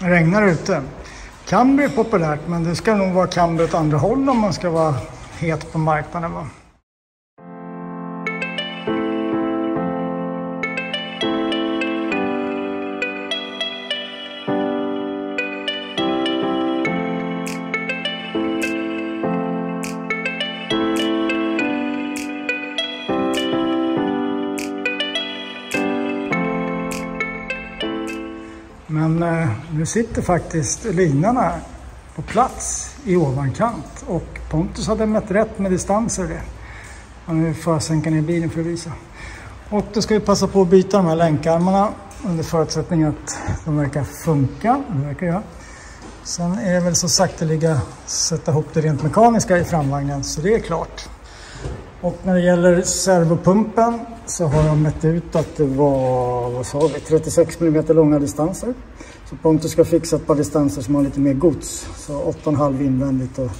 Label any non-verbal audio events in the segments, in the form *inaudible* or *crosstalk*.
regnar ute. Kambi är populärt men det ska nog vara kambi åt andra håll om man ska vara het på marknaden. Va? Men eh, nu sitter faktiskt linorna på plats i ovankant och Pontus hade mätt rätt med distanser och det. Och nu får jag sänka ner bilen för att visa. Och då ska vi passa på att byta de här länkarmarna under förutsättning att de verkar funka. Det verkar jag. Sen är det väl så sakteliga sätta ihop det rent mekaniska i framvagnen så det är klart. Och när det gäller servopumpen så har jag mätt ut att det var vad sa vi, 36 mm långa distanser. Så Pontus ska fixa ett par distanser som har lite mer gods. Så 8,5 invändigt och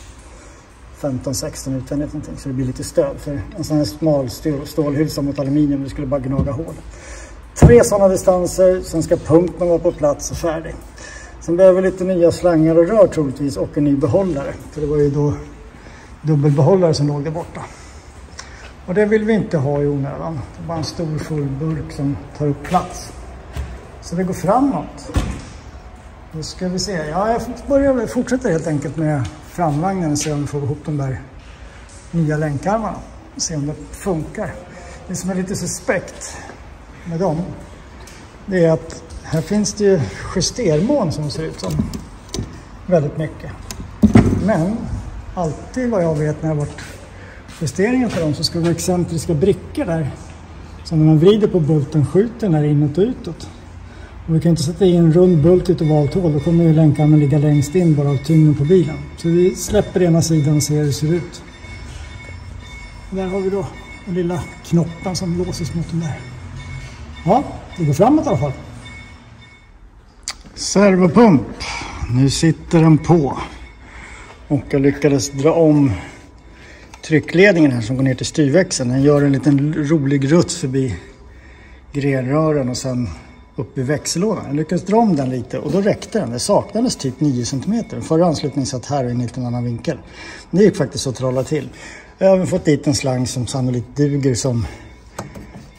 15-16 utvändigt någonting. Så det blir lite stöd. För en sån här smal stålhylsa mot aluminium, det skulle bara gnaga hål. Tre sådana distanser, sen ska pumpen vara på plats och färdig. Sen behöver vi lite nya slangar och rör troligtvis och en ny behållare. För det var ju då dubbelbehållare som låg där borta. Och det vill vi inte ha i onödan. Det är bara en stor full burk som tar upp plats. Så det går framåt. Då ska vi se. Ja, jag börjar, fortsätter helt enkelt med framvagnen och se om vi får ihop de där nya länkarmarna. Se om det funkar. Det som är lite suspekt med dem, det är att här finns det ju justermån som ser ut som väldigt mycket. Men alltid vad jag vet när jag varit justeringen för dem så ska det vara excentriska brickor där. Så när man vrider på bulten skjuter den här inåt och utåt. Och vi kan inte sätta in en rund bult i ett ovalt hål. då kommer ju länkarmen ligga längst in bara av tyngden på bilen. Så vi släpper ena sidan och ser hur det ser ut. Och där har vi då den lilla knoppen som låses mot den där. Ja, det går framåt i alla fall. Servopump. Nu sitter den på. Och jag lyckades dra om tryckledningen här som går ner till styrväxeln. Den gör en liten rolig rutt förbi grenrören och sen upp i växellådan. Jag lyckades dra om den lite och då räckte den. Det saknades typ 9 cm. Förra anslutningen satt här och i en liten annan vinkel. Det gick faktiskt att trolla till. Jag har även fått dit en slang som sannolikt duger som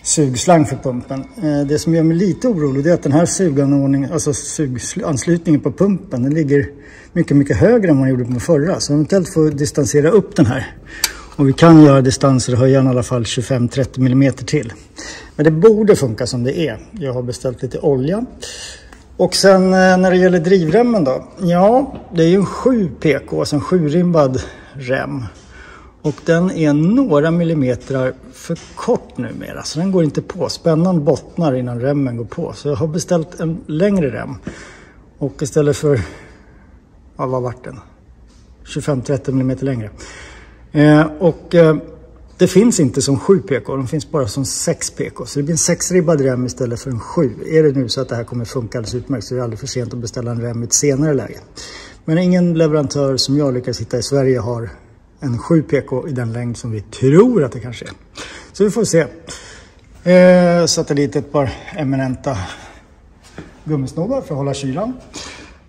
sugslang för pumpen. Eh, det som gör mig lite orolig är att den här suganordningen, alltså suganslutningen på pumpen, den ligger mycket, mycket högre än man gjorde på den förra. Så eventuellt får distansera upp den här. Och vi kan göra distanser och höja den i alla fall 25-30 mm till. Men det borde funka som det är. Jag har beställt lite olja. Och sen eh, när det gäller drivremmen då. Ja, det är ju en 7 PK, alltså en 7-ribbad rem. Och den är några millimeter för kort numera, så den går inte på. Spännan bottnar innan remmen går på. Så jag har beställt en längre rem. Och istället för, ja vad vart den? 25-30 mm längre. Eh, och eh, det finns inte som 7 PK, de finns bara som 6 PK. Så det blir en 6-ribbad rem istället för en 7. Är det nu så att det här kommer funka alldeles utmärkt så är det aldrig för sent att beställa en rem i ett senare läge. Men ingen leverantör som jag lyckas hitta i Sverige har en 7 PK i den längd som vi tror att det kanske är. Så vi får se. Eh, satte dit ett par eminenta gummisnoddar för att hålla kylan.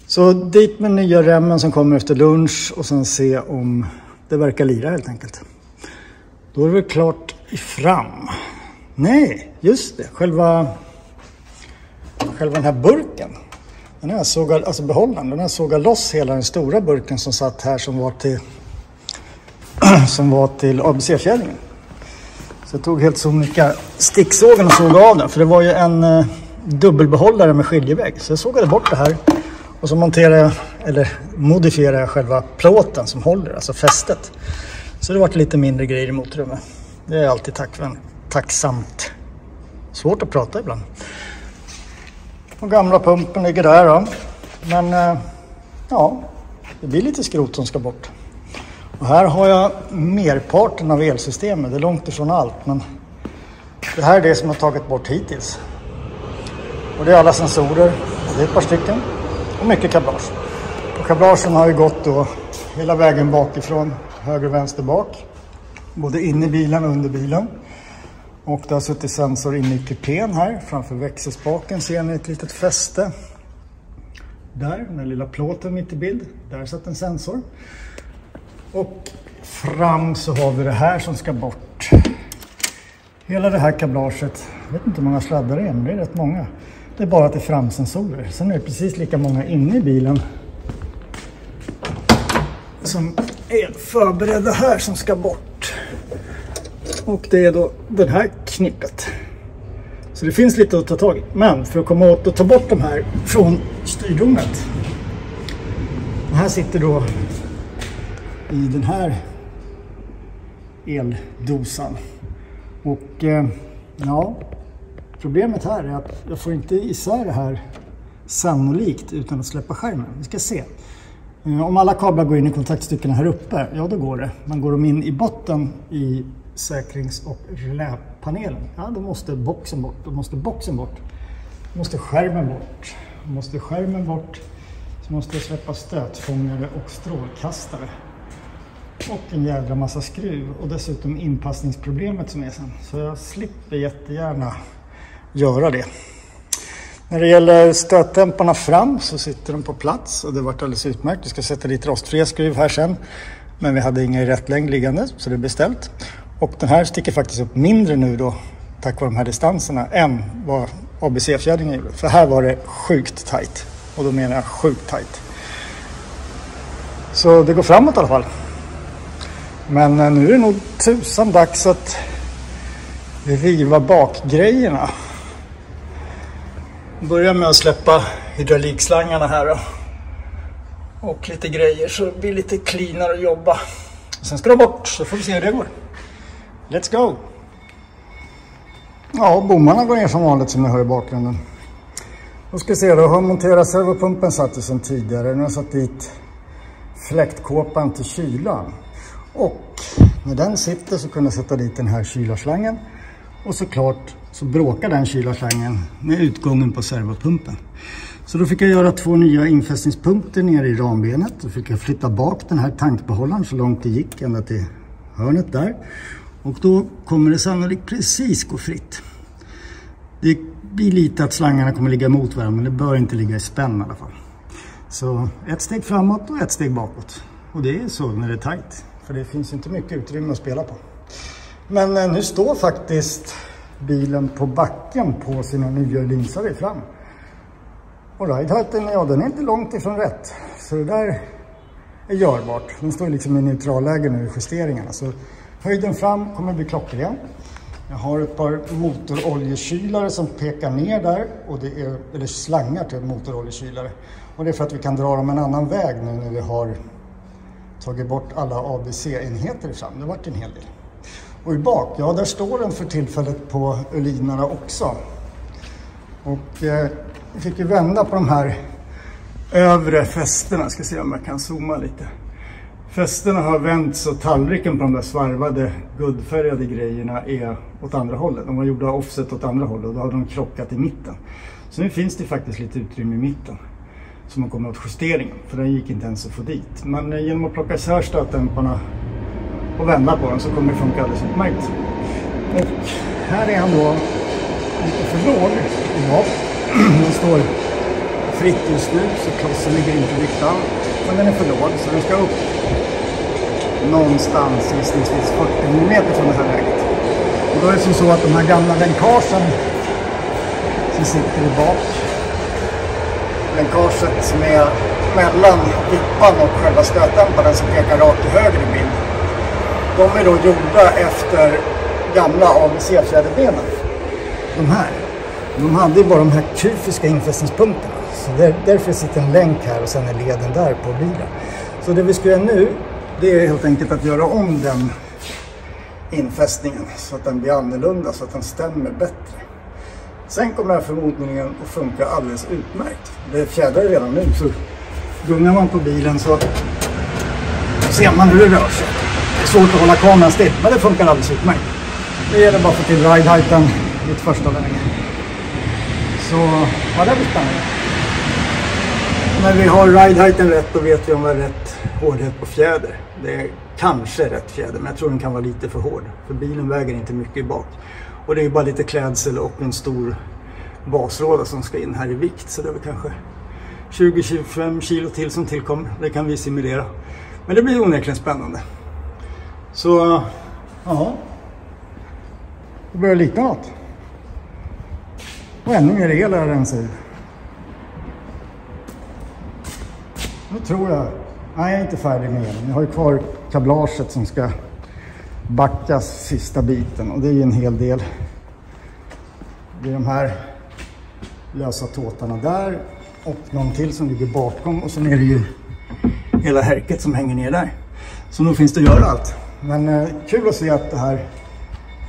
Så dit med nya remmen som kommer efter lunch och sen se om det verkar lira helt enkelt. Då är det väl klart i fram. Nej, just det. Själva, själva den här burken. Den har jag sågat, alltså behållaren, den här jag loss hela den stora burken som satt här som var till *clears throat* som var till ABC-fjädringen. Så jag tog helt sonika sticksågen och såg av den. För det var ju en eh, dubbelbehållare med skiljevägg. Så jag sågade bort det här. Och så monterar jag, eller modifierar jag själva plåten som håller, alltså fästet. Så det vart lite mindre grejer i motrummet. Det är alltid tacksamt. Svårt att prata ibland. Och gamla pumpen ligger där då. Men eh, ja, det blir lite skrot som ska bort. Och här har jag merparten av elsystemet. Det är långt ifrån allt, men det här är det som jag tagit bort hittills. Och det är alla sensorer. Det är ett par stycken. Mycket kablage. Och kablagen har ju gått då hela vägen bakifrån, höger och vänster bak. Både in i bilen och under bilen. Och det har suttit sensor inne i kupén här. Framför växelspaken ser ni ett litet fäste. där, den lilla plåten mitt i bild. Där satt en sensor. Och fram så har vi det här som ska bort. Hela det här kablaget, jag vet inte hur många sladdar det är, men det är rätt många. Det är bara till framsensorer. Sen är det precis lika många inne i bilen som är förberedda här som ska bort. Och det är då det här knippet. Så det finns lite att ta tag i. Men för att komma åt och ta bort de här från styrdonet. Och här sitter då i den här eldosan. Och eh, ja, problemet här är att jag får inte isär det här sannolikt utan att släppa skärmen. Vi ska se. Eh, om alla kablar går in i kontaktstyckena här uppe, ja då går det. Men går de in i botten i säkrings och reläpanelen, ja då måste boxen bort. Då måste boxen bort. Då måste skärmen bort. Då måste skärmen bort. Så måste jag släppa stötfångare och strålkastare. Och en jädra massa skruv och dessutom inpassningsproblemet som är sen. Så jag slipper jättegärna göra det. När det gäller stötdämparna fram så sitter de på plats och det varit alldeles utmärkt. Vi ska sätta dit rostfria skruv här sen. Men vi hade inga i rätt längd liggande så det är beställt. Och den här sticker faktiskt upp mindre nu då tack vare de här distanserna än vad ABC-fjädringen gjorde. För här var det sjukt tight. Och då menar jag sjukt tight. Så det går framåt i alla fall. Men eh, nu är det nog tusan dags att riva bakgrejerna. Börja med att släppa hydraulikslangarna här då. Och lite grejer så det blir lite cleanare att jobba. Sen ska de bort så får vi se hur det går. Let's go! Ja, bommarna går ner som vanligt som ni hör i bakgrunden. Då ska vi se, då har monterat servopumpen satt sedan tidigare. Nu har jag satt dit fläktkåpan till kylan. Och när den sitter så kunde jag sätta dit den här kylarslangen. Och såklart så bråkar den kylarslangen med utgången på servopumpen. Så då fick jag göra två nya infästningspunkter nere i rambenet. Då fick jag flytta bak den här tankbehållaren så långt det gick ända till hörnet där. Och då kommer det sannolikt precis gå fritt. Det blir lite att slangarna kommer ligga mot varandra men det bör inte ligga i spänn i alla fall. Så ett steg framåt och ett steg bakåt. Och det är så när det är tajt. För det finns inte mycket utrymme att spela på. Men eh, nu står faktiskt bilen på backen på sina nya linsar i fram. Och ridehighten, ja den är inte långt ifrån rätt. Så det där är görbart. Den står liksom i neutralläge nu i justeringarna. Så höjden fram kommer bli klockren. Jag har ett par motoroljekylare som pekar ner där. Och det är, eller slangar till motoroljekylare. Och det är för att vi kan dra dem en annan väg nu när vi har tagit bort alla ABC-enheter fram. Det har varit en hel del. Och i bak, ja där står den för tillfället på linorna också. Och eh, vi fick ju vända på de här övre fästena. Ska se om jag kan zooma lite. Fästena har vänt så tallriken på de där svarvade guldfärgade grejerna är åt andra hållet. De var gjorda offset åt andra hållet och då hade de krockat i mitten. Så nu finns det faktiskt lite utrymme i mitten som man kommer åt justeringen. För den gick inte ens att få dit. Men eh, genom att plocka isär stötdämparna och vända på den så kommer det funka alldeles utmärkt. Och här är han då lite för låg Ja, *clears throat* Den står fritt just nu så klossen ligger inte riktad. Men den är för låg så den ska upp någonstans gissningsvis 40 mm från det här läget. Och då är det som så att de här gamla länkagen som sitter i bak länkaget som är mellan vippan och själva stötdämparen som pekar rakt till höger i bild. De är då gjorda efter gamla ABC-fjäderbenen. De här. De hade ju bara de här kufiska infästningspunkterna. Så där, därför sitter en länk här och sen är leden där på bilen. Så det vi ska göra nu, det är helt enkelt att göra om den infästningen så att den blir annorlunda, så att den stämmer bättre. Sen kommer den här förmodligen att funka alldeles utmärkt. Det fjädrar redan nu så gungar man på bilen så ser man hur det rör sig. Det är svårt att hålla kameran still men det funkar alldeles utmärkt. Nu gäller det bara att få till ride-heighten i ett första läge. Så ja, det blir spännande. När vi har ride-heighten rätt då vet vi om vi har rätt hårdhet på fjäder. Det är kanske rätt fjäder men jag tror den kan vara lite för hård. För bilen väger inte mycket i bak. Och det är bara lite klädsel och en stor basråda som ska in här i vikt. Så det är väl kanske 20-25 kilo till som tillkommer. Det kan vi simulera. Men det blir onekligen spännande. Så, eh, ja. Det börjar likna något. Och ännu mer el är rensa ur. Nu tror jag... Nej, jag är inte färdig med elen. Jag har ju kvar kablaget som ska backas sista biten och det är ju en hel del. Det är de här lösa tåtarna där och någon till som ligger bakom och sen är det ju hela härket som hänger ner där. Så nu finns det att göra allt. Men eh, kul att se att det här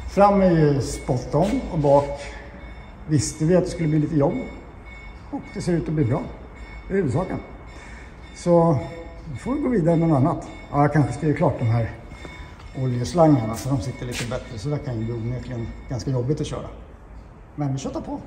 fram är ju spot on och bak visste vi att det skulle bli lite jobb. Och det ser ut att bli bra. Det är huvudsaken. Så då får vi gå vidare med något annat. Ja, jag kanske ska göra klart de här oljeslangarna så alltså, de sitter lite bättre. Så det kan ju bli onekligen ganska jobbigt att köra. Men vi köttar på.